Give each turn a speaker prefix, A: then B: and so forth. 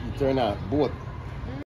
A: You turn out. Both.